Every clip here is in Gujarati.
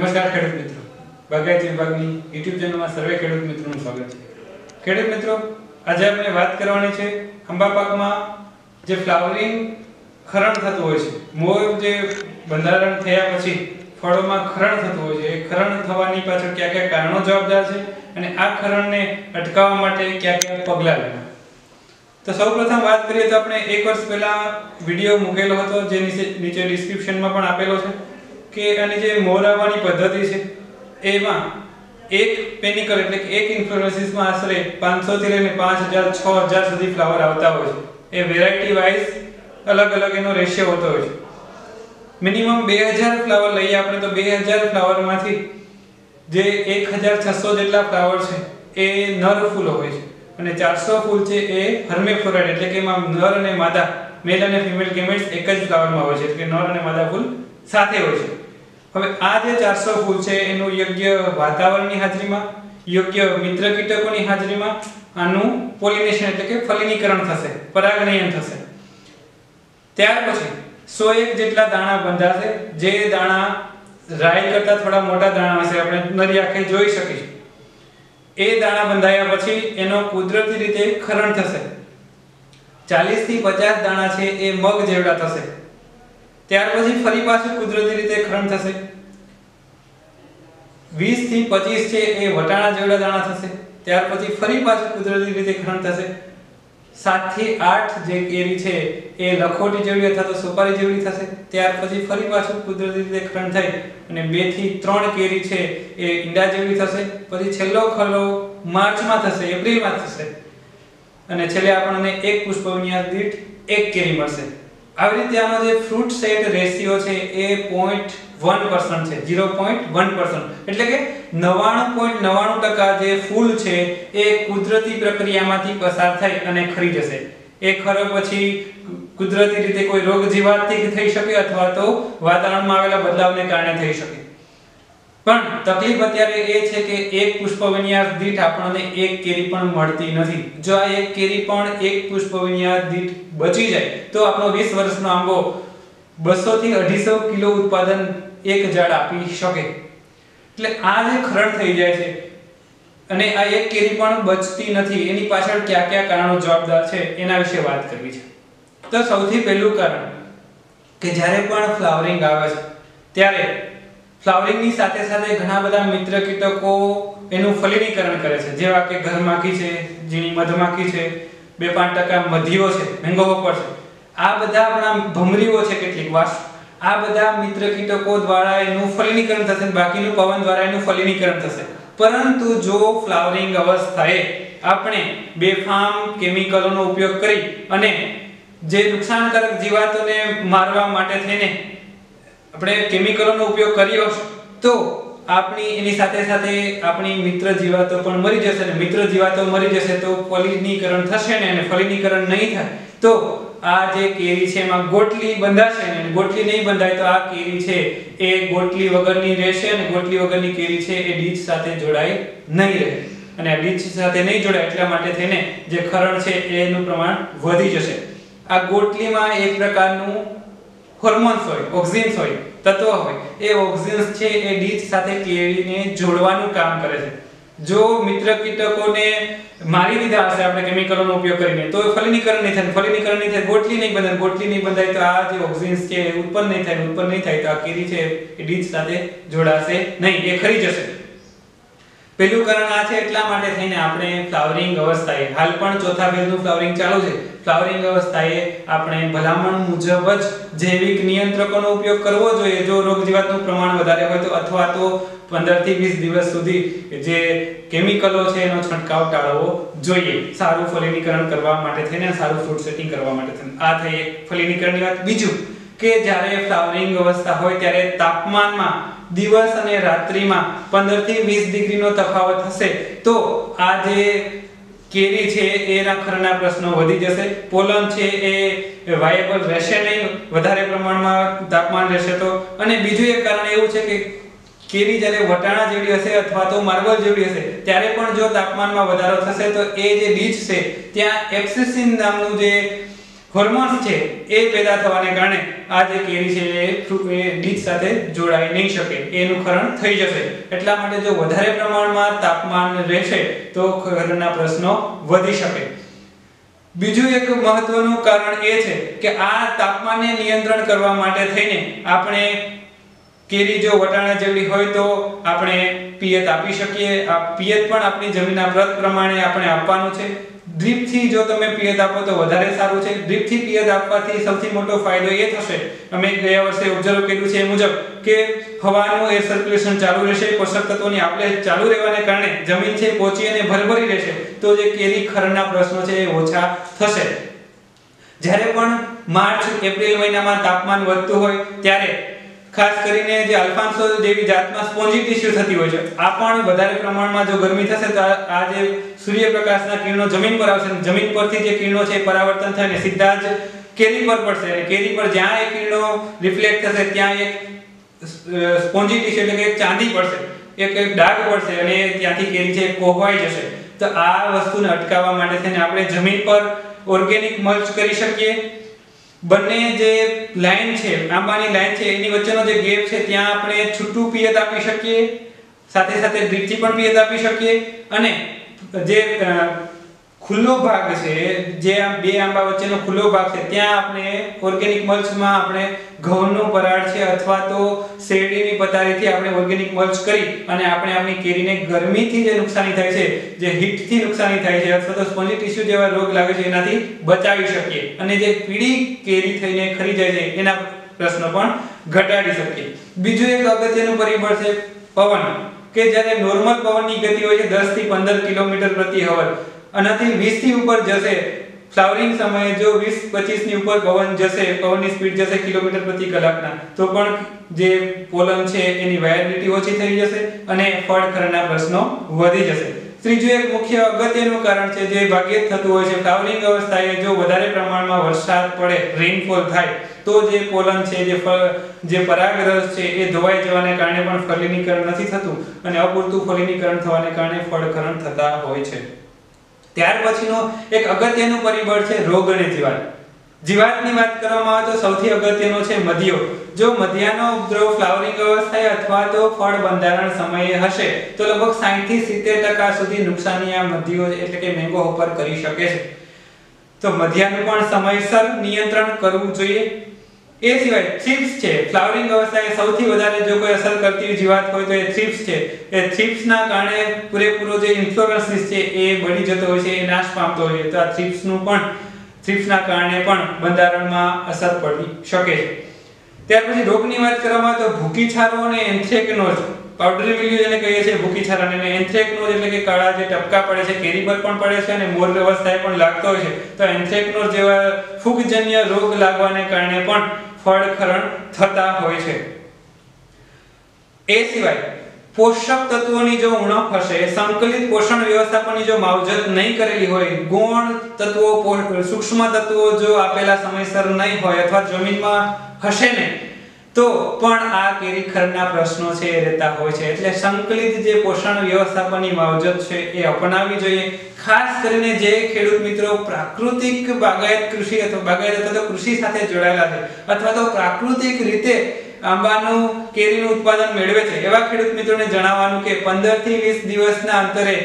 નમસ્કાર ખેડૂત મિત્રો. બાગાયતી વિભાગની યુટ્યુબ ચેનલમાં સર્વે ખેડૂત મિત્રોનું સ્વાગત છે. ખેડૂત મિત્રો, આજે આપણે વાત કરવાની છે આંબા પાકમાં જે ફ્લાવરિંગ ખરણ થતું હોય છે, મોર જે બંધારણ થયા પછી ફળોમાં ખરણ થતું હોય છે, એ ખરણ થવાની પાછળ કયા કયા કારણો જવાબદાર છે અને આ ખરણને અટકાવવા માટે કયા કયા પગલાં લેવા તો સૌપ્રથમ વાત કરીએ તો આપણે એક વર્ષ પહેલા વીડિયો મૂકેલો હતો, જે નીચે ડિસ્ક્રિપ્શનમાં પણ આપેલો છે. કે આની જે મોર પદ્ધતિ છે, એમાં એક પેનિકલ એટલે કે એક ઇન્ફ્લોરેસિસમાં આશરે 500 થી લઈને 5000 6000 સુધી ફ્લાવર આવતા હોય છે. એ વેરાયટી વાઇઝ અલગ અલગ એનો રેશિયો હોતો હોય છે. મિનિમમ 2000 ફ્લાવર લઈએ આપણે તો 2000 ફ્લાવરમાંથી જે 1600 જેટલા ફ્લાવર છે, એ નર ફૂલો હોય છે. અને 400 ફૂલ છે એ હર્મેફ્રોડાઇટ એટલે કે એમાં નર અને માદા મેલ અને ફિમેલ ગેમેટ્સ એક જ ફ્લાવરમાં હોય છે. એટલે કે નર અને માદા ફૂલ સાથે હોય છે. હવે આ જે 400 ફૂલ છે, એનું યોગ્ય વાતાવરણની હાજરીમાં, યોગ્ય મિત્ર કીટકોની હાજરીમાં, આનું પોલિનેશન એટલે કે ફલિનીકરણ થશે પરાગનયન થશે. ત્યાર પછી 101 જેટલા દાણા બંધાશે, જે દાણા રાઈ કરતા થોડા મોટા દાણા હશે, આપણે નરી આંખે જોઈ શકીશું. એ દાણા બંધાયા પછી એનો કુદરતી રીતે ખરણ થશે. 40 થી 50 દાણા છે, એ મગ જેવડા થશે. ત્યાર પછી ફરી પાછું કુદરતી રીતે ખરણ થશે. 20 થી 25 છે એ વટાણા જેવડા દાણા થશે. ત્યાર પછી ફરી પાછું કુદરતી રીતે ખરણ થશે. 7 થી 8 જે કેરી છે એ લખોટી જેવડી અથવા તો સુપારી જેવડી થશે. ત્યાર પછી ફરી પાછું કુદરતી રીતે ખરણ થઈ અને 2 થી 3 કેરી છે એ ઈંડા જેવડી થશે. પછી છેલ્લો ખલો માર્ચમાં થશે, એપ્રિલમાં થશે. અને છેલ્લે આપણને એક પુષ્પવિન્યાસ દીઠ એક કેરી મળશે. આવી રીતે આનો જે ફ્રૂટ સેટ રેશિયો છે એ 0.1% છે 0.1% એટલે કે 99.99% જે ફૂલ છે એ કુદરતી પ્રક્રિયામાંથી પસાર થઈ અને ખરી જશે. એ ખરો પછી કુદરતી રીતે કોઈ રોગ જીવાતથી થઈ શકે અથવા તો વાતાવરણમાં આવેલા બદલાવને કારણે થઈ શકે. પણ તકલીફ અત્યારે એ છે કે એક પુષ્પવિન્યાસ દીઠ આપણને એક કેરી પણ મળતી નથી. જો આ એક કેરી પણ એક પુષ્પવિન્યાસ દીઠ બચી જાય, તો આપણો 20 વર્ષનો આંબો 200 થી 250 કિલો ઉત્પાદન એક ઝાડ આપી શકે. એટલે આ જે ખરણ થઈ જાય છે, અને આ એક કેરી પણ બચતી નથી, એની પાછળ કયા કયા કારણો જવાબદાર છે, એના વિશે વાત કરવી છે. તો સૌથી પહેલું કારણ કે જ્યારે પણ ફ્લાવરિંગ આવે છે, ત્યારે ફ્લાવરિંગની સાથે સાથે ઘણા બધા મિત્ર કીટકો એનું ફલિનીકરણ કરે છે. જેવા કે ઘરમાખી છે, ઝીણી મધમાખી છે, બે પાંચ ટકા મધીઓ છે, મેંગો હોપર છે. આ બધા આપણા ભમરીઓ છે કેટલીક વાસ આ બધા મિત્ર કીટકો દ્વારા એનું ફલિનીકરણ થશે બાકીનું પવન દ્વારા એનું ફલિનીકરણ થશે. પરંતુ જો ફ્લાવરિંગ અવસ્થાએ આપણે બેફામ કેમિકલોનો ઉપયોગ કરી અને જે નુકસાનકારક જીવાતોને મારવા માટે થઈને આપણે કેમિકલોનો ઉપયોગ કર્યો તો આપણી, એની સાથે સાથે આપણી મિત્ર જીવાતો પણ મરી જશે અને મિત્ર જીવાતો મરી જશે તો ફલિનીકરણ થશે ને અને ફલિનીકરણ નહીં થાય તો આ જે કેરી છે એમાં ગોટલી બંધાશે ને ગોટલી નહીં બંધાય તો આ કેરી છે એ ગોટલી વગરની રહેશે અને ગોટલી વગરની કેરી છે એ ડીચ સાથે જોડાઈ નહીં રહે. અને ડીચ સાથે નહીં જોડાય એટલા માટે થઈને જે ખરણ છે એનું પ્રમાણ વધી જશે. આ ગોટલીમાં એક પ્રકારનું હોર્મોન્સ હોય ઓક્સિન્સ હોય, તત્વ હોય, એ ઓક્સિન્સ છે એ ડીચ સાથે કેળીને જોડવાનું કામ કરે છે. જો મિત્ર કીટકોને મારી દીધા હશે, આપણે કેમિકલોનો ઉપયોગ કરીને, તો ફલિનીકરણ નહીં થાય ફલિનીકરણ નહીં થાય, ગોટલી નહીં બંધાય, ગોટલી નહીં બંધાય, તો આ જે ઓક્સિન્સ છે એ ઉત્પન્ન નહીં થાય, ઉત્પન્ન નહીં થાય, તો આ કેરી છે એ ડીચ સાથે જોડાશે નહીં, એ ખરી જશે. પહેલું કારણ આ છે એટલા માટે થઈને આપણે ફ્લાવરિંગ અવસ્થાએ, હાલ પણ ચોથા ફેઝનું ફ્લાવરિંગ ચાલુ છે. ફ્લાવરિંગ અવસ્થાએ આપણે ભલામણ મુજબ જ જૈવિક નિયંત્રકોનો ઉપયોગ કરવો જોઈએ. જો રોગ જીવાતનું પ્રમાણ વધારે હોય તો અથવા તો 15 થી 20 દિવસ સુધી જે કેમિકલો છે એનો છંટકાવ ટાળવો જોઈએ. સારું ફલિનીકરણ કરવા માટે થઈને, સારું ફ્રૂટ સેટિંગ કરવા માટે થઈને. આ થઈ ફલિનીકરણની વાત. બીજું કે જ્યારે ફ્લાવરિંગ અવસ્થા હોય ત્યારે તાપમાનમાં દિવસ અને રાત્રિમાં 15 થી 20 ડિગ્રીનો તફાવત હશે. તો આ જે કેરી છે એના ખરના પ્રશ્નો વધી જશે. પોલન છે એ વાયેબલ રહેશે નહીં, વધારે પ્રમાણમાં તાપમાન રહેશે તો. અને બીજું એક કારણ એવું છે કે કેરી જ્યારે વટાણા જેવી હશે અથવા તો માર્બલ જેવી હશે, ત્યારે પણ જો તાપમાનમાં વધારો થશે તો એ જે બીજ છે, ત્યાં એપ્સિસિન નામનું જે હોર્મોન્સ છે, એ પેદા થવાને કારણે આ જે કેરી છે, એ બીજ સાથે જોડાઈ નહીં શકે, એનું ખરણ થઈ જશે. એટલા માટે જો વધારે પ્રમાણમાં તાપમાન રહેશે, તો ખરણના પ્રશ્નો વધી શકે. બીજું એક મહત્વનું કારણ એ છે કે આ તાપમાનને નિયંત્રણ કરવા માટે થઈને આપણે કેરી જો વટાણા જેવી હોય તો આપણે પિયત આપી શકીએ. આ પિયત પણ આપણી જમીનના પ્રત પ્રમાણે આપણે આપવાનું છે. ડ્રીપથી જો તમે પિયત આપો તો વધારે સારું છે. ડ્રીપથી પિયત આપવાથી સૌથી મોટો ફાયદો એ થશે. અમે ગયા વર્ષે ઓબ્ઝર્વ કર્યું છે એ મુજબ કે હવાનું એર સર્ક્યુલેશન ચાલુ રહેશે, પોષક તત્વોની આપલે ચાલુ રહેવાને કારણે જમીન છે પોચી અને ભરભરી રહેશે. તો જે કેરી ખરના પ્રશ્નો છે એ ઓછા થશે. જ્યારે પણ માર્ચ, એપ્રિલ મહિનામાં તાપમાન વધતું હોય, ત્યારે ખાસ કરીને જે આલ્ફાન્સો જેવી જાતમાં સ્પોન્જી ટીસ્યુ થતી હોય છે, આ પણ વધારે પ્રમાણમાં જો ગરમી થશે તો આ જે સૂર્યપ્રકાશના કિરણો જમીન પર આવશે જમીન પરથી જે કિરણો છે એ પરાવર્તન થઈને સીધા જ કેરી પર પડશે અને કેરી પર જ્યાં એ કિરણો રિફ્લેક્ટ થશે, ત્યાં એક સ્પોન્જી ટીસ્યુ એટલે કે એક ચાંદી પડશે, એક એક ડાઘ પડશે અને ત્યાંથી કેરી છે કોહવાઈ જશે. તો આ વસ્તુને અટકાવવા માટે થઈને આપણે જમીન પર ઓર્ગેનિક મલ્ચ કરી શકીએ બંને જે લાઈન છે આંબાની લાઈન છે, એની વચ્ચેનો જે ગેપ છે, ત્યાં આપણે છૂટું પિયત આપી શકીએ, સાથે સાથે ડ્રીપથી પણ પિયત આપી શકીએ અને જે ખુલ્લો ભાગ છે, જે બે આંબા વચ્ચેનો ખુલ્લો ભાગ છે, ત્યાં આપણે ઓર્ગેનિક મલ્ચમાં આપણે ઘઉંનો પરાળ છે અથવા તો શેરડીની પતારીથી આપણે ઓર્ગેનિક મલ્ચ કરી અને આપણે આપણી કેરીને ગરમીથી જે નુકસાની થાય છે, જે હીટથી નુકસાની થાય છે અથવા તો સ્પોન્જી ટીસ્યુ જેવા રોગ લાગે છે, એનાથી બચાવી શકીએ અને જે પીળી કેરી થઈને ખરી જાય છે, એના પ્રશ્નો પણ ઘટાડી શકીએ. બીજું એક અગત્યનું પરિબળ છે પવન, કે જ્યારે નોર્મલ પવનની ગતિ હોય છે 10 થી 15 કિલોમીટર પ્રતિ અવર આનાથી 20 થી ઉપર જશે. ફ્લાવરિંગ સમયે જો 20 25 ની ઉપર પવન જશે, પવનની સ્પીડ જશે કિલોમીટર પ્રતિ કલાકના, તો પણ જે પોલન છે એની વાયબિલિટી ઓછી થઈ જશે અને ફળ ખરના પ્રશ્નો વધી જશે. ત્રીજું એક મુખ્ય અગત્યનું કારણ છે જે ભાગ્યે થતું હોય છે. ફ્લાવરિંગ અવસ્થાએ જો વધારે પ્રમાણમાં વરસાદ પડે રેઇનફોલ થાય, તો જે પોલન છે, જે ફળ, જે પરાગરસ છે એ ધોવાઈ જવાને કારણે પણ ફલિનીકરણ નથી થતું અને અપૂરતું ફલિનીકરણ થવાને કારણે ફળકરણ થતા હોય છે. ત્યાર પછીનો એક અગત્યનું પરિબળ છે રોગ અને જીવાત. જીવાતની વાત કરવામાં આવે તો સૌથી અગત્યનો છે મધ્યો જો મધ્યાનો ઉપદ્રવ ફ્લાવરિંગ અવસ્થાએ અથવા તો ફળ બંધારણ સમયે હશે, તો લગભગ 60 થી 70% સુધી નુકસાની આ મધ્યો એટલે કે મેંગો હોપર કરી શકે છે. તો મધ્યાનું પણ સમયસર નિયંત્રણ કરવું જોઈએ. એ સિવાય થ્રિપ્સ છે. ફ્લાવરિંગ અવસ્થાએ સૌથી વધારે જો કોઈ અસર કરતી જીવાત હોય તો એ થ્રિપ્સ છે. એ થ્રિપ્સના કારણે પૂરેપૂરો જે ઇન્ફ્લોરન્સિસ છે એ બળી જતો હોય છે, એ નાશ પામતો હોય છે. તો આ થ્રિપ્સનું પણ થ્રિપ્સના કારણે પણ બંધારણમાં અસર પડી શકે છે. ત્યાર પછી રોગની વાત કરવામાં તો ભૂખી છારો અને એન્થ્રેકનોઝ. પાવડરી મિલ્યુ જેને કહીએ છીએ ભૂખી છારા અને એન્થ્રેકનોઝ એટલે કે કાળા જે ટપકા પડે છે કેરી પર પણ પડે છે અને મોર અવસ્થાએ પણ લાગતો હોય છે. તો એન્થ્રેકનોઝ જેવા ફૂગજન્ય રોગ લાગવાને કારણે પણ ફળ ખરણ થતા હોય છે. એ સિવાય પોષક તત્વોની જો ઉણપ હશે, સંકલિત પોષણ વ્યવસ્થાપનની જો માવજત નહીં કરેલી હોય, ગૌણ તત્વો સૂક્ષ્મ તત્વો જો આપેલા સમયસર નહીં હોય અથવા જમીનમાં હશે ને તો પણ આ કેરી ખરના પ્રશ્નો છે એ રહેતા હોય છે. એટલે સંકલિત જે પોષણ વ્યવસ્થાપનની માવજત છે એ અપનાવવી જોઈએ. ખાસ કરીને જે ખેડૂત મિત્રો પ્રાકૃતિક બાગાયત કૃષિ અથવા બાગાયત અથવા તો કૃષિ સાથે જોડાયેલા છે અથવા તો પ્રાકૃતિક રીતે આંબાનું કેરીનું ઉત્પાદન મેળવે છે. એવા ખેડૂત મિત્રોને જણાવવાનું કે 15 થી 20 દિવસના અંતરે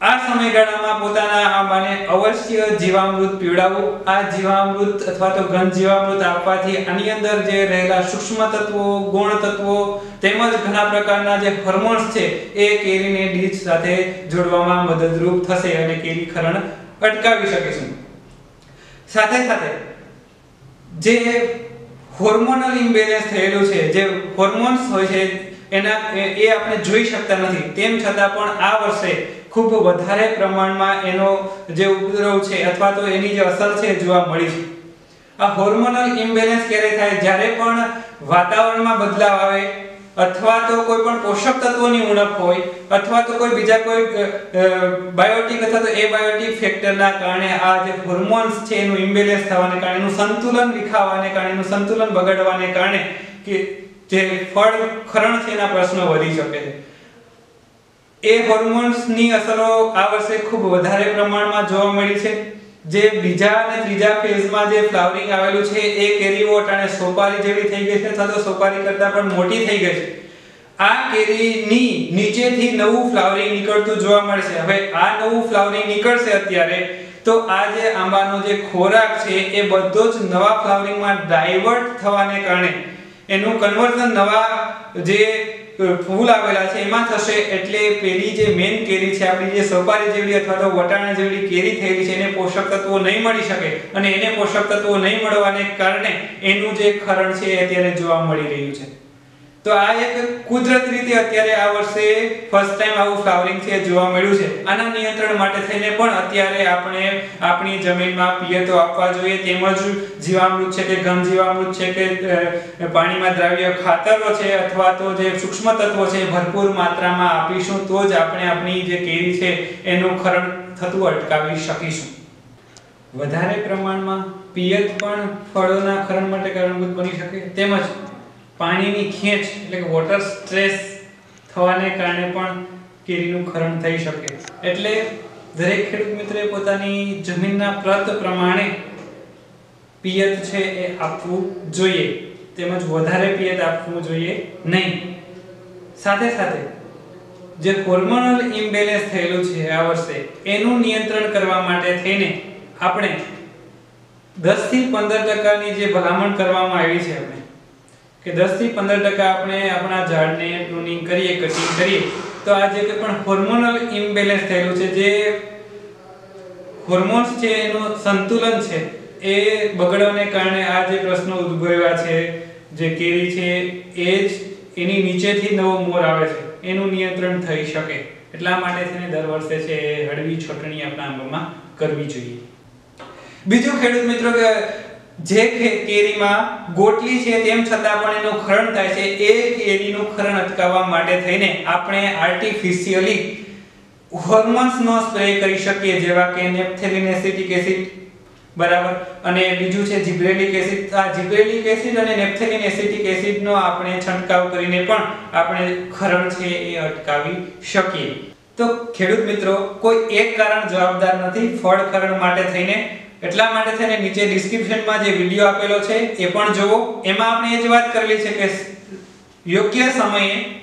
આ સમયગાળામાં પોતાના આંબાને અવશ્ય જીવામૃત પીવડાવવું આ જીવામૃત અથવા તો ઘન જીવામૃત આપવાથી આની અંદર જે રહેલા સૂક્ષ્મ તત્વો, ગુણ તત્વો તેમજ ઘણા પ્રકારના જે હોર્મોન્સ છે એ કેરીને ડીચ સાથે જોડવામાં મદદરૂપ થશે અને કેરી ખરણ અટકાવી શકીશું સાથે સાથે જે હોર્મોનલ ઇમ્બેલેન્સ થયેલું છે, જે હોર્મોન્સ હોય છે એના એ- આપણે જોઈ શકતા નથી. તેમ છતાં પણ આ વર્ષે ખૂબ વધારે પ્રમાણમાં એનો જે ઉપદ્રવ છે અથવા તો એની જે અસર છે જોવા મળી છે. આ હોર્મોનલ ઇમ્બેલેન્સ ક્યારે થાય? જ્યારે પણ વાતાવરણમાં બદલાવ આવે, અથવા તો કોઈ પણ પોષક તત્વોની ઉણપ હોય, અથવા તો કોઈ બીજા કોઈ બાયોટિક અથવા તો એબાયોટિક ફેક્ટરના કારણે આ જે હોર્મોન્સ છે એનું ઇમ્બેલેન્સ થવાને કારણે, એનું સંતુલન વિખાવાને કારણે, એનું સંતુલન બગડવાને કારણે કે જે ફળ ખરણ છે એના પ્રશ્નો વધી શકે છે. એ હોર્મોન્સની અસરો આ વર્ષે ખૂબ વધારે પ્રમાણમાં જોવા મળી છે. જે બીજા અને ત્રીજા ફેઝમાં જે ફ્લાવરિંગ આવેલું છે, એ કેરીઓ અને સોપારી જેવી થઈ ગઈ છે, અથવા તો સોપારી કરતાં પણ મોટી થઈ ગઈ છે. આ કેરીની નીચેથી નવું ફ્લાવરિંગ નીકળતું જોવા મળશે હવે આ નવું ફ્લાવરિંગ નીકળશે અત્યારે, તો આ જે આંબાનો જે ખોરાક છે, એ બધો જ નવા ફ્લાવરિંગમાં ડાયવર્ટ થવાને કારણે એનું કન્વર્ઝન નવા જે ફૂલ આવેલા છે, એમાં થશે એટલે પેલી જે મેન કેરી છે, આપણી જે સોપારી જેવડી અથવા તો વટાણા જેવડી કેરી થયેલી છે, એને પોષક તત્વો નહીં મળી શકે અને એને પોષક તત્વો નહીં મળવાને કારણે એનું જે ખરણ છે એ અત્યારે જોવા મળી રહ્યું છે. તો આ એક કુદરતી રીતે અત્યારે આ વર્ષે ફર્સ્ટ ટાઈમ આવું ફ્લાવરિંગ છે, જોવા મળ્યું છે. આના નિયંત્રણ માટે થઈને પણ અત્યારે આપણે આપણી જમીનમાં પિયતો આપવા જોઈએ. તેમજ જીવામૃત છે કે ઘન જીવામૃત છે કે પાણીમાં દ્રાવ્ય ખાતરો છે અથવા તો જે સૂક્ષ્મ તત્વો છે ભરપૂર માત્રામાં આપીશું, તો જ આપણે આપણી જે કેરી છે એનું ખરણ થતું અટકાવી શકીશું. વધારે પ્રમાણમાં પિયત પણ ફળોના ખરણ માટે કારણભૂત બની શકે? તેમજ પાણીની ખેંચ એટલે કે વોટર સ્ટ્રેસ થવાને કારણે પણ કેરીનું ખરણ થઈ શકે. એટલે દરેક ખેડૂત મિત્રએ પોતાની જમીનના પ્રત પ્રમાણે પિયત છે એ આપવું જોઈએ. તેમજ વધારે પિયત આપવું જોઈએ નહીં. સાથે સાથે જે હોર્મોનલ ઇમ્બેલેન્સ થયેલું છે આ વર્ષે, એનું નિયંત્રણ કરવા માટે થઈને આપણે 10 થી 15 ટકાની જે ભલામણ કરવામાં આવી છે આપણે કે 10 થી 15% આપણે આપણા ઝાડને પ્રુનિંગ કરીએ કટિંગ કરીએ, તો આ જે પણ હોર્મોનલ ઇમ્બેલેન્સ થયેલું છે, જે હોર્મોન્સ છે, એનું સંતુલન છે, એ બગડવાને કારણે આ જે પ્રશ્નો ઉદ્ભવ્યા છે, જે કેરી છે, એ જ એની નીચેથી નવો મોર આવે છે, એનું નિયંત્રણ થઈ શકે. એટલા માટે થઈને દર વર્ષે છે હળવી છોટણી આપણા આંબામાં કરવી જોઈએ. બીજું ખેડૂત મિત્રો કે જે કેરીમાં ગોટલી છે તેમ છતાં પણ એનું ખરણ થાય છે, એ કેરીનું ખરણ અટકાવવા માટે થઈને આપણે આર્ટિફિશિયલી હોર્મોન્સનો સ્પ્રે કરી શકીએ, જેવા કે નેપ્થેલિન એસિટિક એસિડ બરાબર? અને બીજું છે જીબ્રેલિક એસિડ. આ જીબ્રેલિક એસિડ અને નેપ્થેલિન એસિટિક એસિડનો આપણે છંટકાવ કરીને પણ આપણે ખરણ છે એ અટકાવી શકીએ. તો ખેડૂત મિત્રો, કોઈ એક કારણ જવાબદાર નથી, ફળ ખરણ માટે થઈને એટલા માટે થઈને નીચે ડિસ્ક્રિપ્શનમાં જે વિડિયો આપેલો છે, એ પણ જુઓ. એમાં આપણે એ જ વાત કરેલી છે કે યોગ્ય સમયે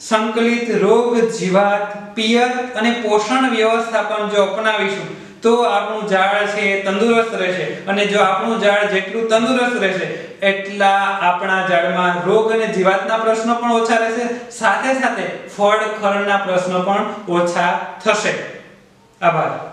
સંકલિત રોગ, જીવાત, પિયત અને પોષણ વ્યવસ્થાપન જો અપનાવીશું, તો આપણું ઝાડ છે તંદુરસ્ત રહેશે. અને જો આપણું ઝાડ જેટલું તંદુરસ્ત રહેશે, એટલા આપણા ઝાડમાં રોગ અને જીવાતના પ્રશ્નો પણ ઓછા રહેશે. સાથે સાથે ફળ, ખળના પ્રશ્નો પણ ઓછા થશે. આભાર.